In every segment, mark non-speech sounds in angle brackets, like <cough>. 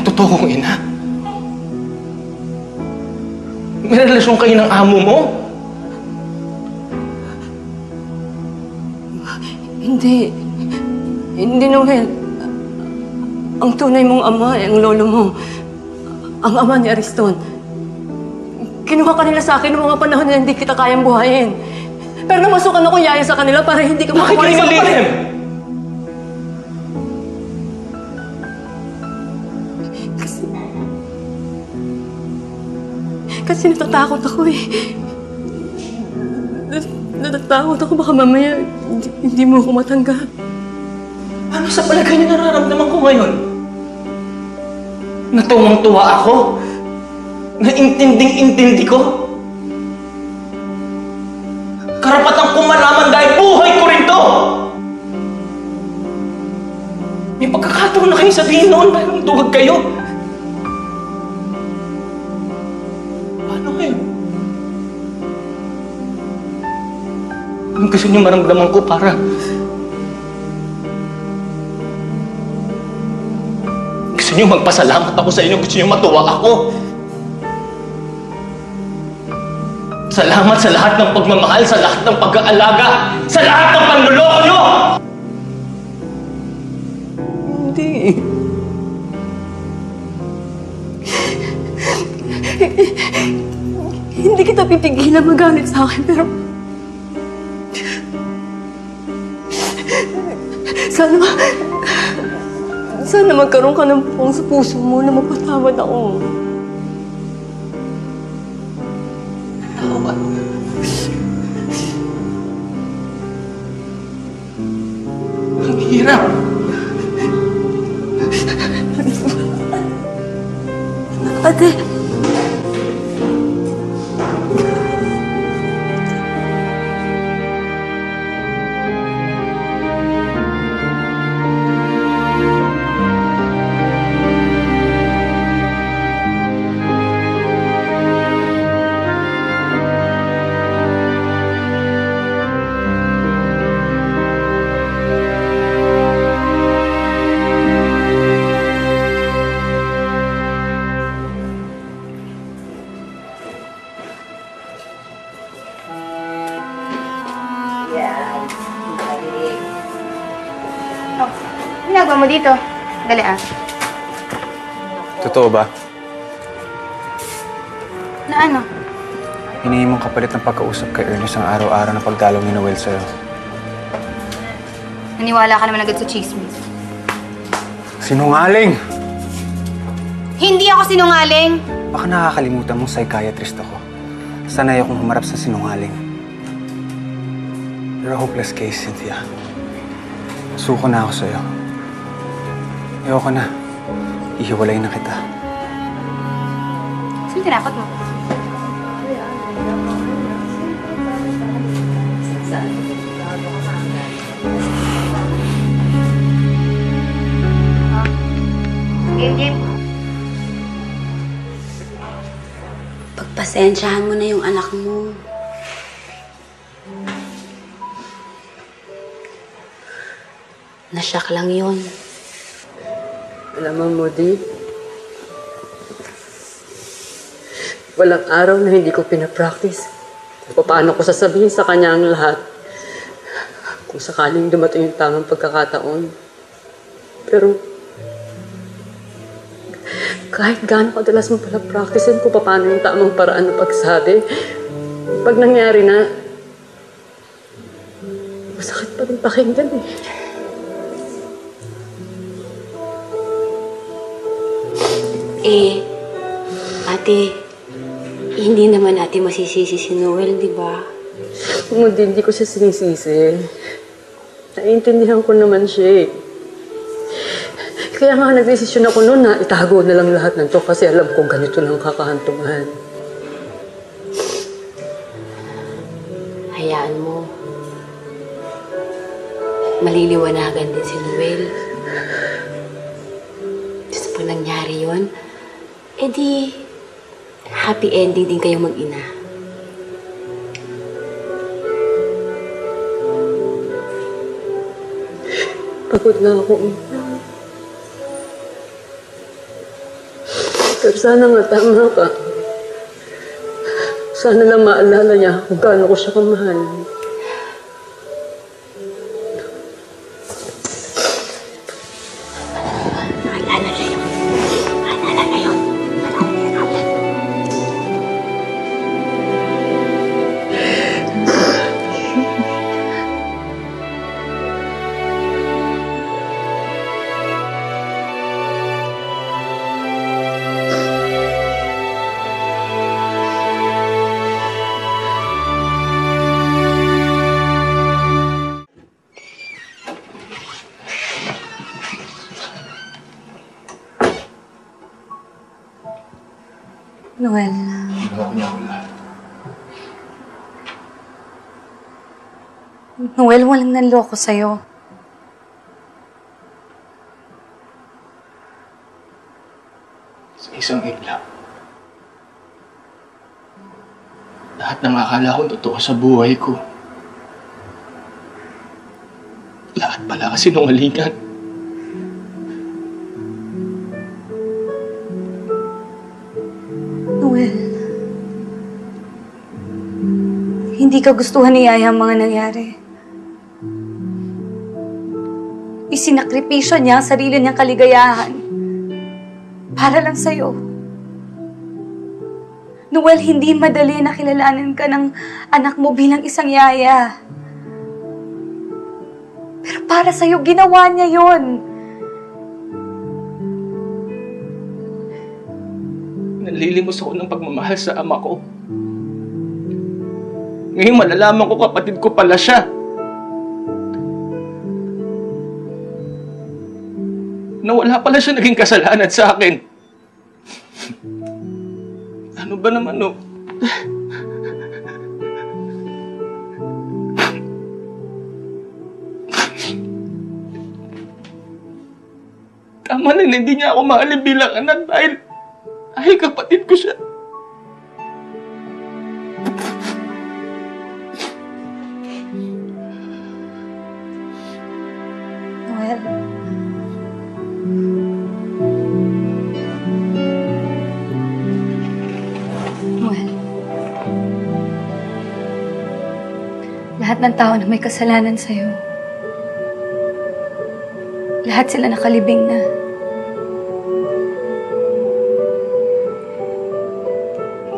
ang totoo kong ina? May relasyon kayo ng amo mo? Hindi. Hindi, Noel. Ang tunay mong ama ay ang lolo mo. Ang ama ni Ariston. Kinuha ka nila sa akin noong mga panahon na hindi kita kayang buhayin. Pero namasukan ako yaya sa kanila para hindi ka Bakit makawalis sa malihim? Kasi... Kasi natatakot ako eh. Nat- Natatakot ako baka mamaya hindi, hindi mo ako matanggap. Ano sa palagay niyo nararamdaman ko ngayon? Natuwang-tuwa ako? Naintinding-intindi ko? Karapatan kong malaman dahil buhay ko rin to! May pagkakataon na kayo sabihin noon dahil duwag kayo. Anong gusto niyo maramdaman ko para Gusto niyo magpasalamat ako sa inyo, gusto niyo matuwa ako. Salamat sa lahat ng pagmamahal, sa lahat ng pag-aalaga, sa lahat ng panluloko niyo! Hindi. Hindi kita pipigilan magalit sa akin, pero... Sana... Sana magkaroon ka ng puwang sa puso mo na mapatawad ako. Tawad. Ang hirap. Ate! Dito? Dali ah. Totoo ba? Na ano? Hinihingi mong kapalit ng pagkausap kay Ernest ang araw-araw na pagdalaw ni Noel sa'yo. Naniwala ka naman agad sa chismis. Sinungaling! Hindi ako sinungaling! Baka nakakalimutan mong psychiatrist ako. Sanay akong humarap sa sinungaling. You're a hopeless case, Cynthia. Suko na ako sa'yo. Ayoko na. Ihiwalay na kita. Sino tinakot mo? Game, game. Pagpasensyahan mo na yung anak mo. Nasyak lang yun. Alam mo, Moody, walang araw na hindi ko pinapractice. Kung paano ko sasabihin sa kanya ang lahat. Kung sakaling dumating yung tamang pagkakataon. Pero, kahit gaano kadalas mo pala practicein kung paano yung tamang paraan ng pagsabi, pag nangyari na, masakit pa rin pakinggan eh. Eh, ate, hindi naman ate masisisi si Noel, di ba? Hindi, hindi ko siya sinisisi. Naiintindihan ko naman siya eh. Kaya nga nagdesisyon ako noon na itago na lang lahat ng to kasi alam kong ganito lang kakahantungan. Hayaan mo. Maliliwanagan din si Noel. Gusto pag nangyari yon, edi happy ending din kayo mag-ina. Pagod na ako. Pero sana nga tama ka. Sana lang maalala niya kung gaano ko siya kamahal. Noel. Noel, walang nanloko sa'yo. Sa isang igla. Lahat ng akala ko totoo sa buhay ko. Lahat pala kasi nungalingan. Hindi ka gustuhan ni Yaya ang mga nangyari. Isinakripisyo niya ang sarili niyang kaligayahan. Para lang sa'yo. Noel, hindi madali na kilalanin ka ng anak mo bilang isang yaya. Pero para sa'yo, ginawa niya yon. Nalilimos ako ng pagmamahal sa ama ko. Ngayon malalaman ko kapatid ko pala siya. Na wala pala siya naging kasalanan sa akin. ano ba naman no? Tama na hindi niya ako mahalin bilang anak dahil ay, kapatid ko siya. Lahat ng tao na may kasalanan sa'yo. Lahat sila nakalibing na.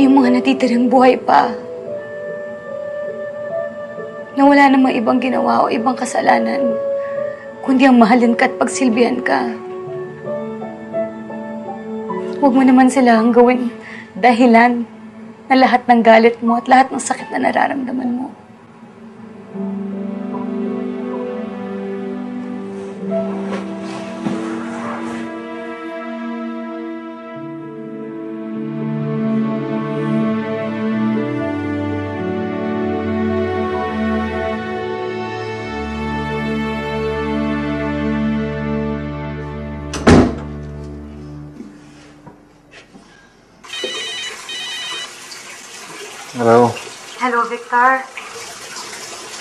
Yung mga natitirang buhay pa. Na wala namang ibang ginawa o ibang kasalanan kundi ang mahalin ka at pagsilbihan ka. Huwag mo naman silang gawin dahilan na lahat ng galit mo at lahat ng sakit na nararamdaman mo. Victor.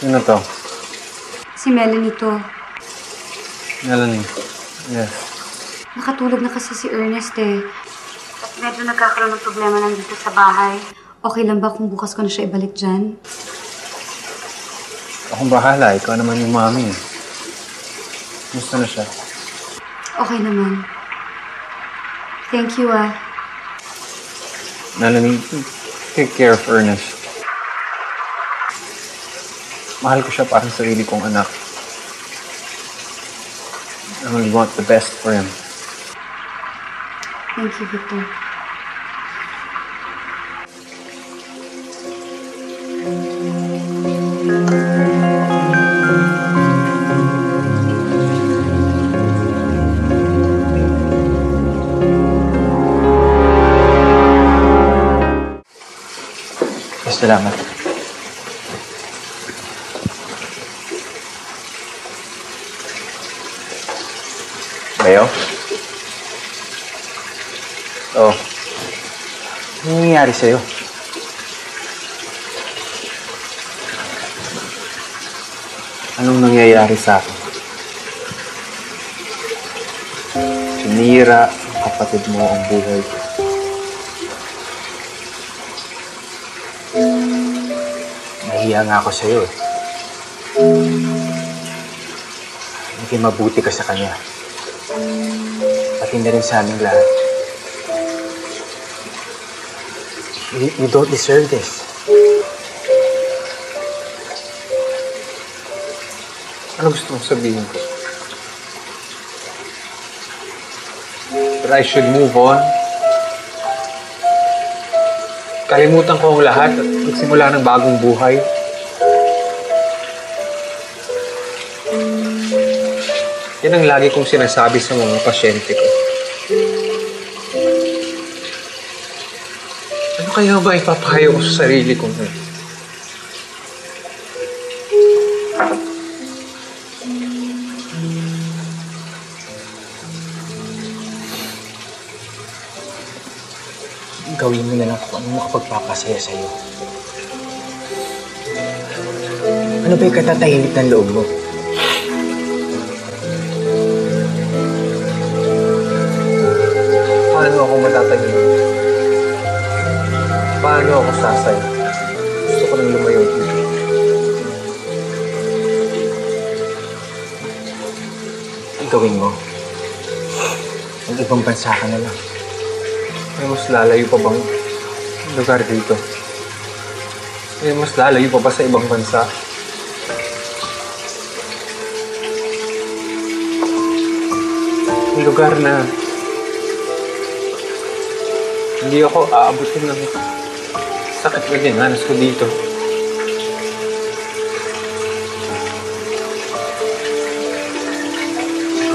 Sino to? Si Melanie to. Melanie. Yes. Nakatulog na kasi si Ernest eh. At medyo nagkakaroon ng problema lang dito sa bahay. Okay lang ba kung bukas ko na siya ibalik dyan? Akong bahala. Ikaw naman yung mami. Gusto na siya. Okay naman. Thank you ah. Melanie, take care of Ernest. Mahal ko siya parang sarili kong anak. I only want the best for him. Thank you, Victor. Salamat. nangyari sa'yo? Anong nangyayari sa akin? Sinira ang mo ang buhay ko. Nahiya nga ako sa'yo eh. Naging mabuti ka sa kanya. Pati na rin sa aming lahat. You, you don't deserve this. Ano gusto mong sabihin ko? That I should move on? Kalimutan ko ang lahat at magsimula ng bagong buhay? Yan ang lagi kong sinasabi sa mga pasyente ko. Kaya ba ipapayo ko sa sarili ko ngayon? Gawin mo na lang kung ano makapagpapasaya sa'yo. Ano ba yung katatahimik ng loob mo? Gawin mo? Ang ibang bansa ka na lang. May mas lalayo pa bang lugar dito? May mas lalayo pa ba sa ibang bansa? Lugar na hindi ako aabutin ng sakit na dinanas ko dito.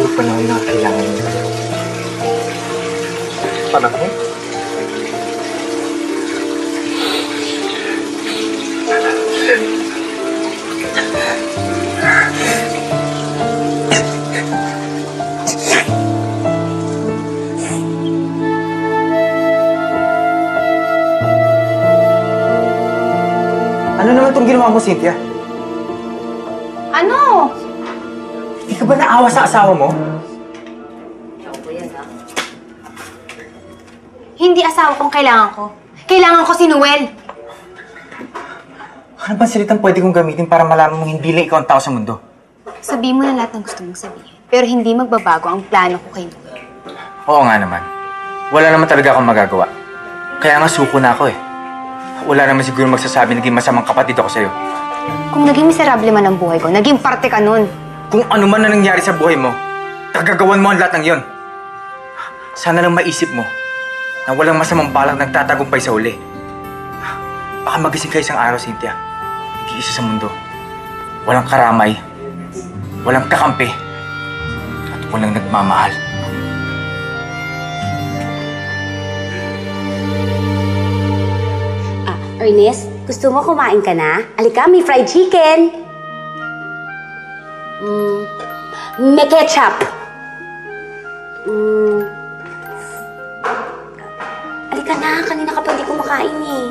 Siguro panahon na kailangan mo. Panahon? Ano naman itong ginawa mo, Cynthia? Naawa sa asawa mo? Hindi asawa kong kailangan ko. Kailangan ko si Noel. Ano ba salitang pwede kong gamitin para malaman mong hindi lang ikaw ang tao sa mundo? Sabihin mo na lahat ng gusto mong sabihin. Pero hindi magbabago ang plano ko kay Noel. Oo nga naman. Wala naman talaga akong magagawa. Kaya nga suko na ako eh. Wala naman siguro magsasabi naging masamang kapatid ako sa'yo. Kung naging miserable man ang buhay ko, naging parte ka nun. Kung ano man na nangyari sa buhay mo, tagagawan mo ang lahat ng yon. Sana lang maisip mo na walang masamang balak nagtatagumpay sa uli. Baka magising ka isang araw, Cynthia. Nag-iisa sa mundo. Walang karamay, walang kakampi, at walang nagmamahal. Ah, Ernest, gusto mo kumain ka na? Alika, may fried chicken. May ketchup. Mm. Alika na, kanina ka pa hindi kumakain eh.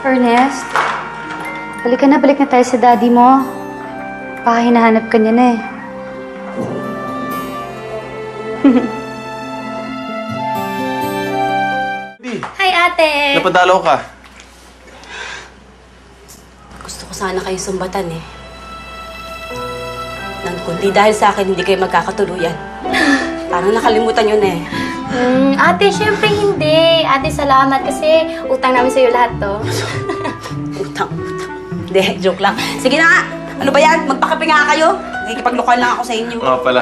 Ernest, balik ka na, balik na tayo sa daddy mo. Baka hinahanap ka niya na eh. <laughs> Hi, ate! Napadalaw ka. Gusto ko sana kayo sumbatan eh. Kundi dahil sa akin, hindi kayo magkakatuluyan. Parang nakalimutan yun eh. Hmm, ate, syempre hindi. Ate, salamat kasi utang namin sa'yo lahat to. <laughs> Utang, utang. Hindi, joke lang. Sige na nga! Ano ba yan? Magpakape nga kayo. Nakikipaglokohan lang ako sa inyo. Oo pala.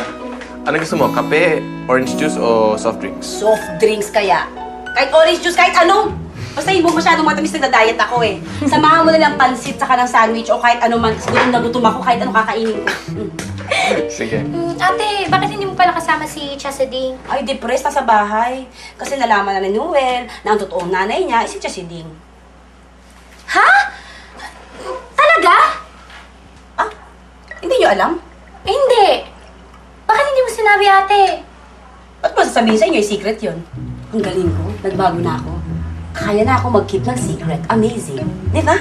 Ano gusto mo? Kape, orange juice, o soft drinks? Soft drinks kaya. Kahit orange juice, kahit ano. Basta hindi mo masyadong matamis nagda-diet ako eh. Samahan mo na lang pansit saka ng sandwich o kahit ano man. Gutom na gutom ako kahit ano kakainin ko. Mm. Sige. Hmm, ate, bakit hindi mo pala kasama si Cheseding? Ay, depressed na sa bahay. Kasi nalaman na ni Noel na ang totoong nanay niya ay si Chesiding. Ha? Talaga? Ah, hindi niyo alam? Eh, hindi. Bakit hindi mo sinabi, ate? Ba't mo sasabihin sa inyo yung secret yun? Ang galing ko, nagbago na ako. Kaya na ako mag-keep ng secret. Amazing. Di ba?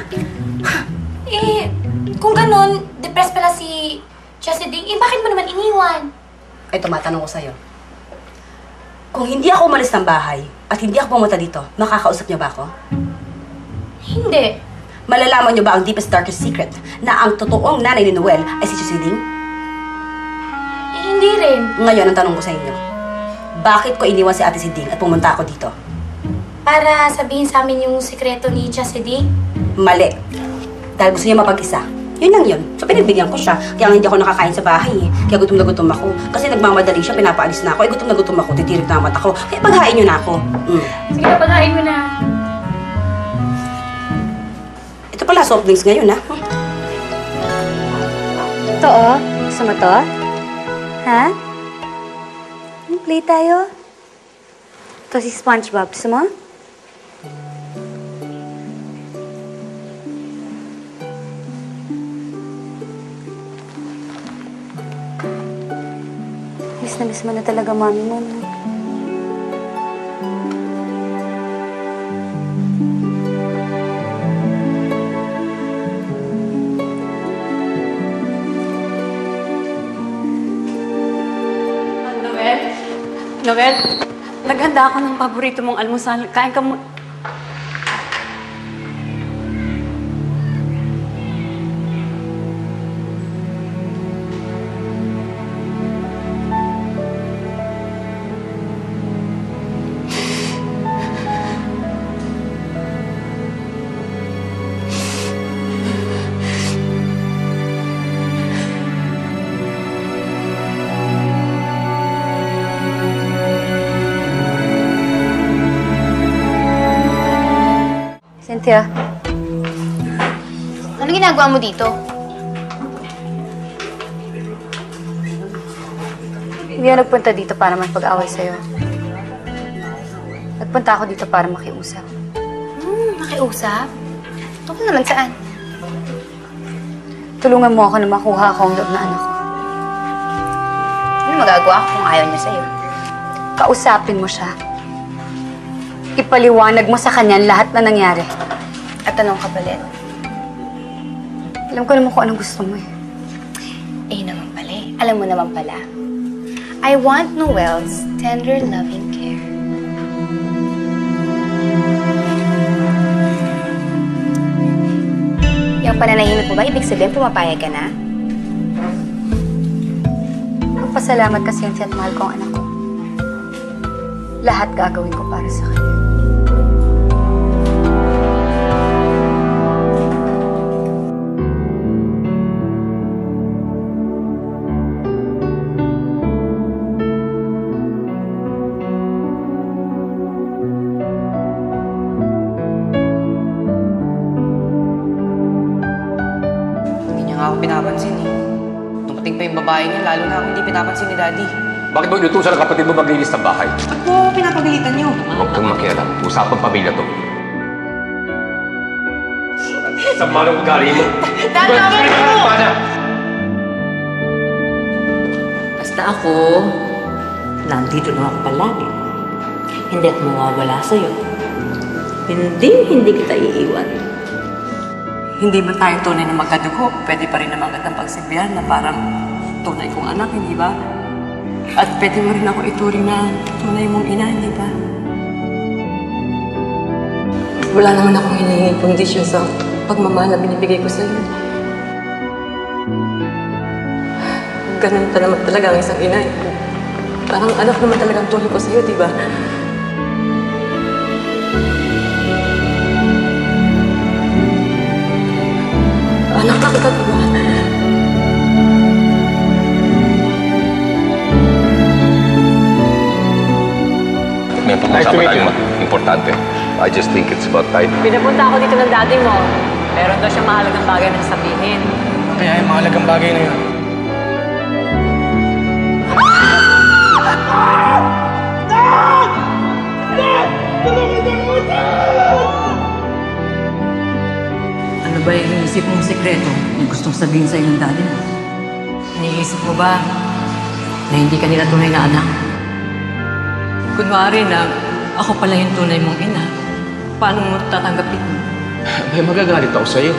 Eh, kung ganun, depressed pala si Cheseding, eh bakit mo naman iniwan? Ay, tumatanong ko sa'yo. Kung hindi ako umalis ng bahay at hindi ako pumunta dito, makakausap niyo ba ako? Hindi. Malalaman niyo ba ang deepest darkest secret na ang totoong nanay ni Noel ay si Chelsea Ding? Eh, hindi rin. Ngayon, ang tanong ko sa inyo. Bakit ko iniwan si Ate si Ding at pumunta ako dito? Para sabihin sa amin yung sekreto ni Chastity. Mali. Dahil gusto niya mapag-isa. Yun lang yun. So, pinagbigyan ko siya. Kaya nga hindi ako nakakain sa bahay eh. Kaya gutom na gutom ako. Kasi nagmamadali siya, pinapaalis na ako. Eh, gutom na gutom ako, titirik na ang mata ko. Kaya paghain niyo na ako. Mm. Sige na, paghain mo na. Ito pala, soft drinks ngayon, ha? Ito oh. Gusto mo to? Ha? Hmm, Play tayo. Ito si Spongebob. Gusto mo? Miss na miss mo na talaga mami mo. no? Noel? Naghanda ako ng paborito mong almusal. Kain ka mo... Cynthia, Ano ginagawa mo dito? hindi ako nagpunta dito para magpag-away sa'yo. Nagpunta ako dito para makiusap. Hmm, makiusap? Tungkol naman saan? Tulungan mo ako na makuha ko ang loob na anak ko. Ano magagawa ko kung ayaw niya sa'yo? Kausapin mo siya. Ipaliwanag mo sa kanya lahat na nangyari. At anong kapalit? Alam ko naman kung anong gusto mo eh. Eh naman pala eh. Alam mo naman pala. I want Noel's tender loving care. Yung pananahimik mo ba, ibig sabihin pumapayag ka na? Magpasalamat ka, Cynthia, at mahal ko ang anak ko. Lahat gagawin ko para sa kanya. Babae niya, lalo na ako hindi pinapansin ni Daddy. Bakit mo inutusan ang kapatid mo maglinis ng bahay? Ba't mo pinapagalitan niyo? Huwag kang makialam. Usapang pamilya to. Sama ng ugali mo. Basta ako, nandito na ako palagi. Hindi ako mawawala sa'yo. Hindi, hindi kita iiwan. Hindi ba tayo tunay na magkadugo? Pwede pa rin naman kitang pagsibihan na parang tunay kong anak, hindi ba? At pwede mo rin ako ituring na tunay mong ina, hindi ba? Wala naman akong hinihinging kondisyon sa pagmamahal na binibigay ko sa'yo. Ganun ta naman talaga ang isang ina. eh. Parang anak naman talaga ang tuloy ko sa'yo, di ba? Anak na May pag-uusapan tayong ma- importante. I just think it's about time. Pinapunta ako dito ng daddy mo. Meron daw siya mahalagang bagay na sabihin. Kaya yung mahalagang bagay na yun. Ano ba yung iniisip mong sekreto yung gustong sabihin sa'yo ng daddy mo? Iniisip mo ba na hindi ka nila tunay na anak? Kunwari na ako pala yung tunay mong ina, paano mo tatanggapin? May magagalit ako sa'yo.